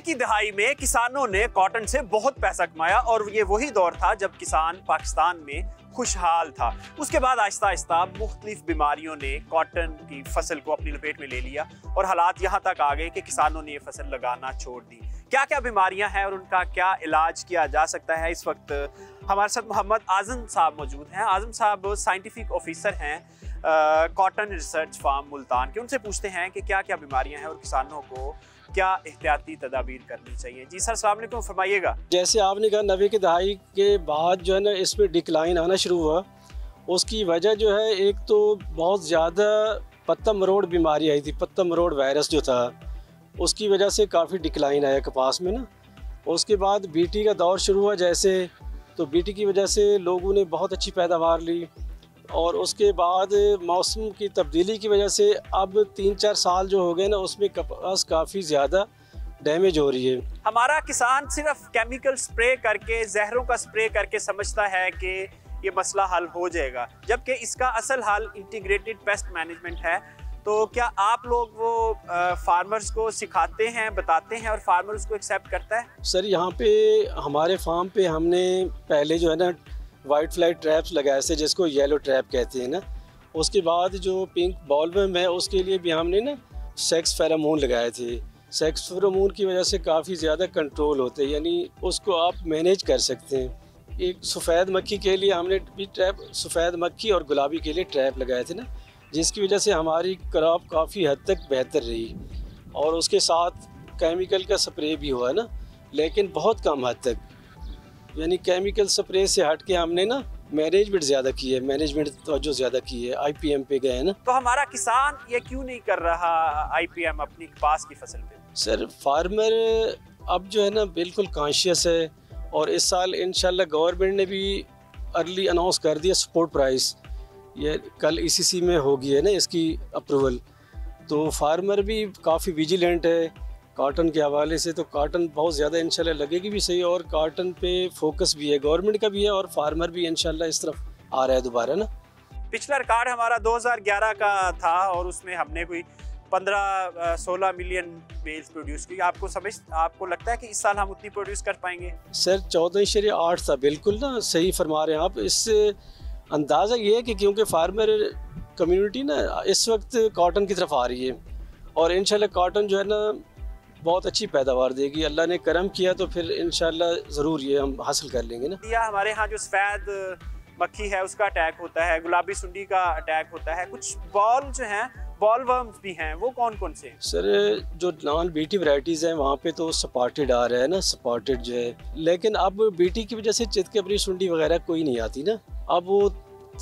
की दहाई में किसानों ने कॉटन से बहुत पैसा कमाया और ये वही दौर था जब किसान पाकिस्तान में खुशहाल था। उसके बाद आहिस्ता आहिस्ता मुख्तलिफ़ बीमारियों ने कॉटन की फ़सल को अपनी लपेट में ले लिया और हालात यहाँ तक आ गए कि किसानों ने ये फ़सल लगाना छोड़ दी। क्या क्या बीमारियाँ हैं और उनका क्या इलाज किया जा सकता है? इस वक्त हमारे साथ मोहम्मद आज़म साहब मौजूद हैं। आज़म साहब साइंटिफिक ऑफिसर हैं कॉटन रिसर्च फार्म मुल्तान के। उनसे पूछते हैं कि क्या क्या बीमारियाँ हैं और किसानों को क्या एहतियाती तदाबीर करनी चाहिए? जी सर सलामकुम फरमाइएगा। जैसे आपने कहा, नबे की दहाई के बाद जो है ना, इसमें डिक्लाइन आना शुरू हुआ। उसकी वजह जो है, एक तो बहुत ज़्यादा पत्ता मरोड़ बीमारी आई थी पत्ता मरोड़ वायरस जो था, उसकी वजह से काफ़ी डिक्लाइन आया कपास में ना। उसके बाद बीटी का दौर शुरू हुआ जैसे तो बीटी की वजह से लोगों ने बहुत अच्छी पैदावार ली। और उसके बाद मौसम की तब्दीली की वजह से अब तीन चार साल जो हो गए ना उसमें कपास काफ़ी ज़्यादा डैमेज हो रही है। हमारा किसान सिर्फ़ केमिकल स्प्रे करके जहरों का स्प्रे करके समझता है कि ये मसला हल हो जाएगा जबकि इसका असल हल इंटीग्रेटेड पेस्ट मैनेजमेंट है। तो क्या आप लोग वो फार्मर्स को सिखाते हैं बताते हैं और फार्मर उसको एक्सेप्ट करता है? सर यहाँ पे हमारे फार्म पे हमने पहले जो है ना वाइट फ्लाई ट्रैप्स लगाए थे, जिसको येलो ट्रैप कहते हैं ना। उसके बाद जो पिंक बॉलवम है उसके लिए भी हमने ना सेक्स फेरामोन लगाए थे। सेक्स फेरामोन की वजह से काफ़ी ज़्यादा कंट्रोल होते हैं, यानी उसको आप मैनेज कर सकते हैं। एक सफ़ेद मक्खी के लिए हमने भी ट्रैप सफ़ेद मक्खी और गुलाबी के लिए ट्रैप लगाए थे ना, जिसकी वजह से हमारी क्रॉप काफ़ी हद तक बेहतर रही। और उसके साथ केमिकल का स्प्रे भी हुआ ना, लेकिन बहुत कम हद तक। यानी केमिकल स्प्रे से हट के हमने ना मैनेजमेंट ज़्यादा की है मैनेजमेंट तवज्जो ज़्यादा की है आईपीएम पे गए ना। तो हमारा किसान ये क्यों नहीं कर रहा आईपीएम अपनी पास की फ़सल पे? सर फार्मर अब जो है ना बिल्कुल कॉन्शियस है और इस साल इंशाल्लाह गवर्नमेंट ने भी अर्ली अनाउंस कर दिया सपोर्ट प्राइस ये कल ईसीसी में होगी है ना इसकी अप्रूवल तो फार्मर भी काफ़ी विजिलेंट है। काटन के हवाले से तो काटन बहुत ज़्यादा इंशाल्लाह लगेगी भी सही और काटन पे फोकस भी है। गवर्नमेंट का भी है और फार्मर भी इंशाल्लाह इस तरफ़ आ रहा है दोबारा ना? पिछला रिकॉर्ड हमारा 2011 का था और उसमें हमने कोई 15 16 मिलियन बेल्स प्रोड्यूस की। आपको समझ आपको लगता है कि इस साल हम उतनी प्रोड्यूस कर पाएँगे? सर चौदह शरी आठ था। बिल्कुल ना सही फरमा रहे हैं आप। इससे अंदाज़ा ये है कि क्योंकि फार्मर कम्युनिटी ना इस वक्त कॉटन की तरफ़ आ रही है और इन कॉटन जो है ना बहुत अच्छी पैदावार देगी। अल्लाह ने करम किया तो फिर इन ज़रूर ये हम हासिल कर लेंगे ना। या हमारे यहाँ जो सफ़ेद मक्खी है उसका अटैक होता है गुलाबी सुंडी का अटैक होता है। कुछ बॉल जो हैं बॉल वर्म्स भी हैं वो कौन कौन से? सर जो नॉन बीटी वैरायटीज़ हैं वहाँ पे तो सपाटेड आ रहा है ना सपाटेड जो है। लेकिन अब बीटी की वजह से चितकबरी सुंडी वगैरह कोई नहीं आती ना। अब वो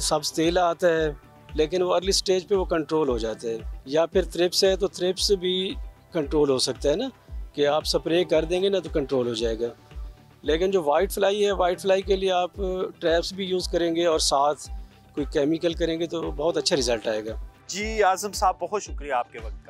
सब्ज तेल आता है लेकिन वो अर्ली स्टेज पे वो कंट्रोल हो जाते हैं। या फिर थ्रिप्स है तो थ्रिप्स भी कंट्रोल हो सकता है ना? कि आप स्प्रे कर देंगे ना तो कंट्रोल हो जाएगा। लेकिन जो वाइट फ्लाई है वाइट फ्लाई के लिए आप ट्रैप्स भी यूज़ करेंगे और साथ कोई केमिकल करेंगे तो बहुत अच्छा रिज़ल्ट आएगा। जी, आज़म साहब, बहुत शुक्रिया आपके वक्त का।